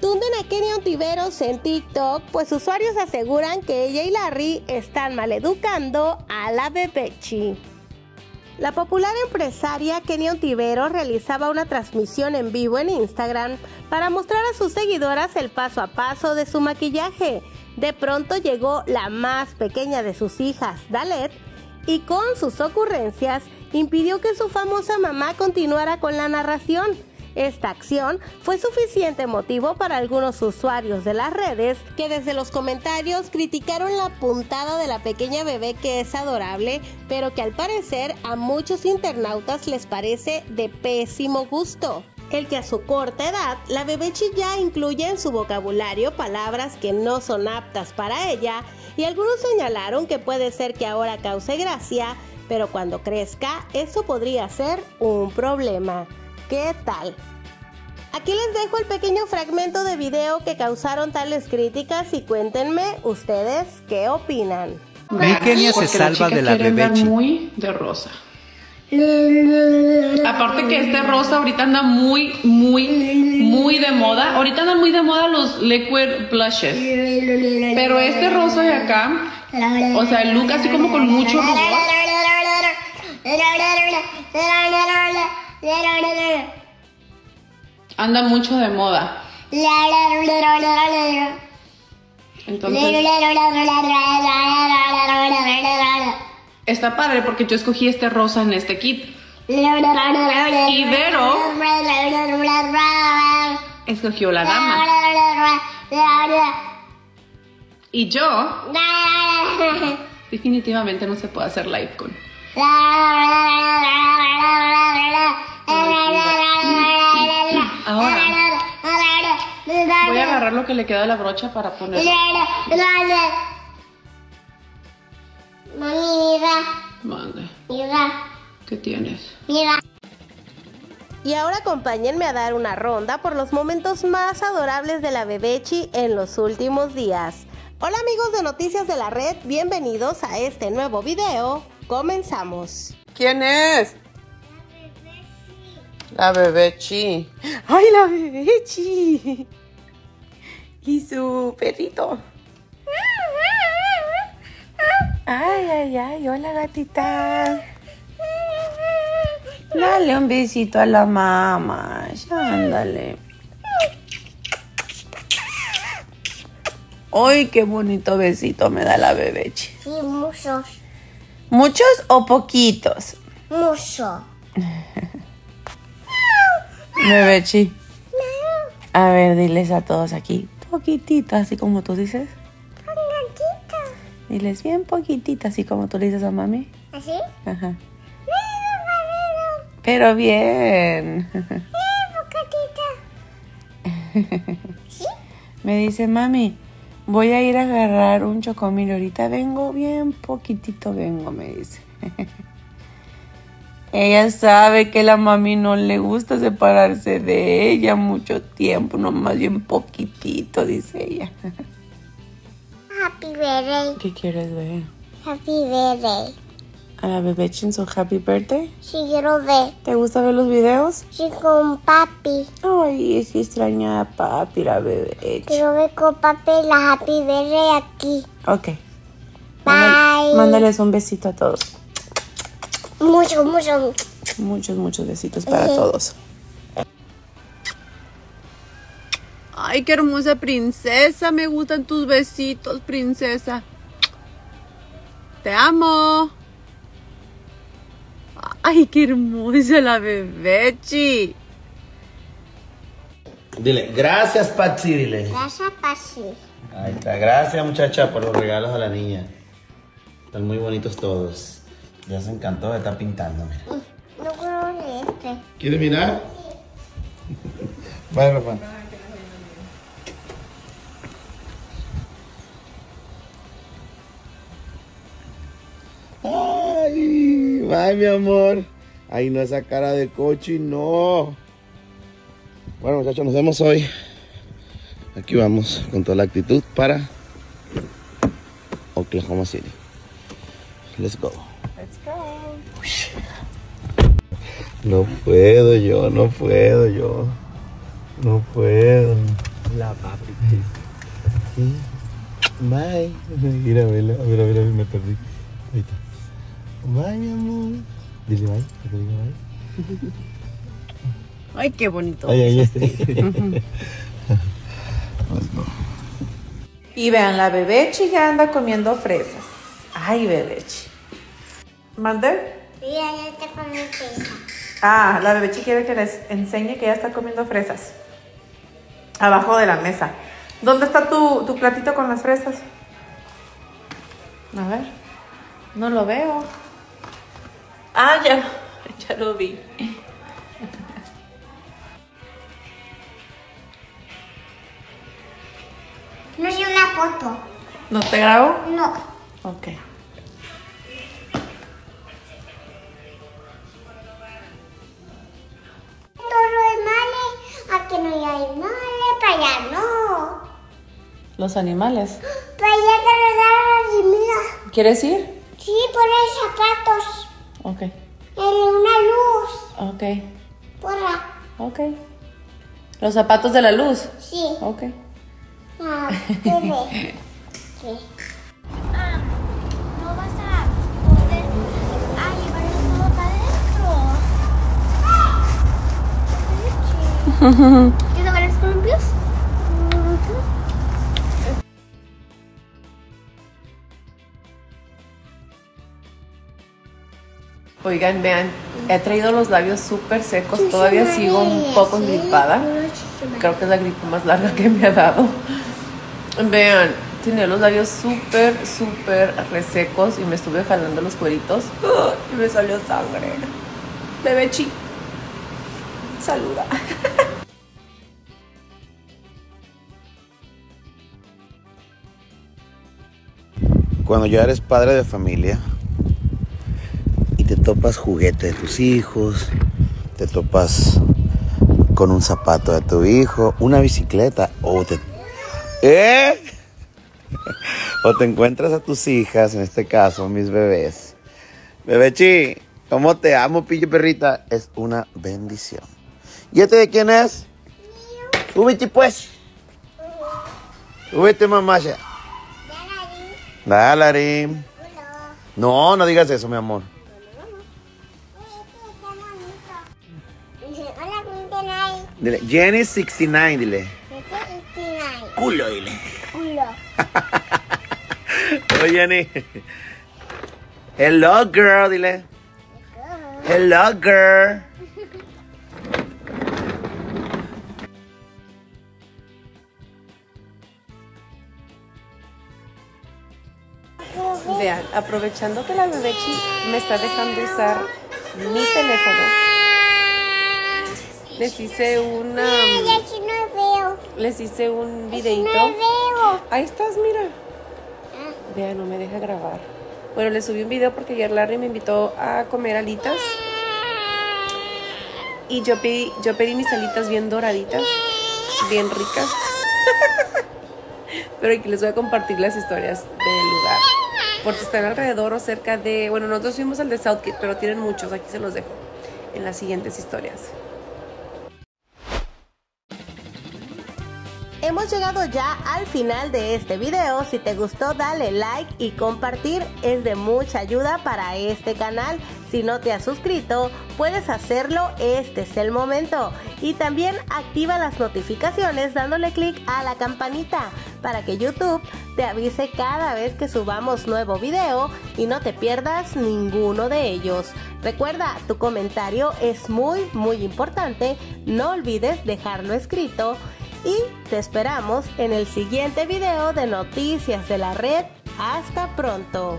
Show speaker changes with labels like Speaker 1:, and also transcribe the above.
Speaker 1: Tunden a Kenny Ontiveros en TikTok, pues usuarios aseguran que ella y Larry están maleducando a la bebechi. La popular empresaria Kenny Ontiveros realizaba una transmisión en vivo en Instagram para mostrar a sus seguidoras el paso a paso de su maquillaje. De pronto llegó la más pequeña de sus hijas, Dalet, y con sus ocurrencias impidió que su famosa mamá continuara con la narración. Esta acción fue suficiente motivo para algunos usuarios de las redes que desde los comentarios criticaron la puntada de la pequeña bebé que es adorable, pero que al parecer a muchos internautas les parece de pésimo gusto. El que a su corta edad, la bebechi ya incluye en su vocabulario palabras que no son aptas para ella y algunos señalaron que puede ser que ahora cause gracia, pero cuando crezca eso podría ser un problema. ¿Qué tal? Aquí les dejo el pequeño fragmento de video que causaron tales críticas y cuéntenme ustedes qué opinan.
Speaker 2: Kenia se salva de la bebechi.
Speaker 3: muy de rosa. Aparte que este rosa ahorita anda muy, muy, muy de moda. Ahorita andan muy de moda los liquid blushes. Pero este rosa de acá, o sea, el look así como con mucho rubor. Anda mucho de moda. Entonces, está padre porque yo escogí este rosa en este kit. Y Vero escogió la dama. Y yo definitivamente no se puede hacer live con. Ahora voy a agarrar lo que le queda de la brocha para ponerlo.
Speaker 4: Mami, mira,
Speaker 3: Mande.
Speaker 4: mira,
Speaker 3: ¿Qué tienes?
Speaker 4: mira.
Speaker 1: Y ahora acompáñenme a dar una ronda por los momentos más adorables de la bebechi en los últimos días. Hola amigos de Noticias de la Red, bienvenidos a este nuevo video. Comenzamos.
Speaker 5: ¿Quién es? La bebechi. ¡Ay, la bebechi! Y su perrito. Ay, ay, ay, hola gatita. Dale un besito a la mamá. Ya, ándale. Ay, qué bonito besito me da la bebechi.
Speaker 4: Sí, muchos,
Speaker 5: ¿Muchos o poquitos?
Speaker 4: mucho.
Speaker 5: Bebechi. A ver, diles a todos aquí. Poquitito, así como tú dices. Diles bien poquitito, así como tú le dices a mami.
Speaker 4: ¿Así?
Speaker 5: Ajá. Pero bien. Me dice, mami, voy a ir a agarrar un chocomil. Ahorita vengo, bien poquitito vengo, me dice. Ella sabe que la mami no le gusta separarse de ella mucho tiempo, nomás bien poquitito, dice ella.
Speaker 4: Happy birthday,
Speaker 5: ¿Qué quieres ver?
Speaker 4: happy birthday.
Speaker 5: ¿A la bebé en su happy birthday?
Speaker 4: Sí, quiero ver.
Speaker 5: ¿Te gusta ver los videos?
Speaker 4: Sí, con papi.
Speaker 5: Ay, es que extraña a papi, la bebé.
Speaker 4: Quiero ver con papi la happy birthday aquí.
Speaker 5: Ok.
Speaker 4: Bye.
Speaker 5: Mándales un besito a todos.
Speaker 4: Mucho, mucho.
Speaker 5: Muchos, muchos besitos para todos. Ay, qué hermosa princesa. Me gustan tus besitos, princesa. Te amo. Ay, qué hermosa la bebechi.
Speaker 6: Dile, gracias Patsy, dile.
Speaker 4: Gracias, papi.
Speaker 6: Ahí está, gracias muchacha por los regalos a la niña. Están muy bonitos todos. Ya se encantó de estar pintando, mira.
Speaker 4: No quiero ver este.
Speaker 6: ¿Quieres mirar? Vale, Rafa. Ay, ay, mi amor. Ay, no, esa cara de coche, no. Bueno, muchachos, nos vemos hoy. Aquí vamos con toda la actitud para Oklahoma City. Let's go.
Speaker 5: Let's go.
Speaker 6: No puedo yo, no puedo yo. No puedo. La papi. Sí. Bye. Mira, vela. A ver, a ver, a ver, me perdí. Ahí está. Bye, mi amor. Dile bye. que te diga bye.
Speaker 5: Ay, qué bonito.
Speaker 6: Ay, ay, ay.
Speaker 5: Y vean, la bebechi ya anda comiendo fresas. Ay, bebechi. ¿Mande?
Speaker 4: Mira, ya está mi pizza.
Speaker 5: Ah, la bebechi quiere que les enseñe que ya está comiendo fresas. Abajo de la mesa. ¿Dónde está tu, tu platito con las fresas? A ver. No lo veo. Ah, ya, ya lo vi.
Speaker 4: No es una foto.
Speaker 5: ¿No te grabo?
Speaker 4: No.
Speaker 5: Ok. Los animales.
Speaker 4: Para allá te lo dan la mira.
Speaker 5: ¿Quieres ir?
Speaker 4: Sí, por zapatos.
Speaker 5: Ok.
Speaker 4: En una luz.
Speaker 5: Ok.
Speaker 4: Por la.
Speaker 5: Ok. Los zapatos de la luz.
Speaker 4: Sí.
Speaker 5: Ok.
Speaker 4: Ah, bebé. ¿Qué? Ah,
Speaker 5: Oigan, vean, he traído los labios súper secos. Todavía sigo un poco gripada. Creo que es la gripe más larga que me ha dado. Vean, tenía los labios súper, súper resecos y me estuve jalando los cueritos y me salió sangre. Bebé chi. Saluda.
Speaker 6: Cuando ya eres padre de familia topas juguete de tus hijos, te topas con un zapato de tu hijo, una bicicleta o te... ¿Eh? o te encuentras a tus hijas, en este caso mis bebés. Bebechi, ¿cómo te amo, pillo perrita? Es una bendición. ¿Y este de quién es? Súbete pues. Súbete, mamá. Dalarín. No, no digas eso, mi amor. Dile, Jenny 69, dile. Culo, dile.
Speaker 4: Culo.
Speaker 6: Oh, Jenny. Hello, girl, dile. Hello, girl.
Speaker 5: Vean, aprovechando que la bebechi me está dejando usar mi teléfono, les hice una,
Speaker 4: Ay, aquí no veo.
Speaker 5: les hice un
Speaker 4: No
Speaker 5: videito.
Speaker 4: veo.
Speaker 5: Ahí estás, mira. Vean, no me deja grabar. Bueno, le subí un video porque ayer Larry me invitó a comer alitas. Y yo pedí, yo pedí mis alitas bien doraditas, bien ricas. Pero aquí les voy a compartir las historias del lugar. Porque están alrededor o cerca de... Bueno, nosotros fuimos al de Southgate, pero tienen muchos. Aquí se los dejo en las siguientes historias.
Speaker 1: Hemos llegado ya al final de este video. Si te gustó, dale like y compartir. Es de mucha ayuda para este canal. Si no te has suscrito, puedes hacerlo. Este es el momento. Y también activa las notificaciones dándole clic a la campanita para que YouTube te avise cada vez que subamos nuevo video y no te pierdas ninguno de ellos. Recuerda, tu comentario es muy, muy importante. No olvides dejarlo escrito y te esperamos en el siguiente video de Noticias de la Red. Hasta pronto.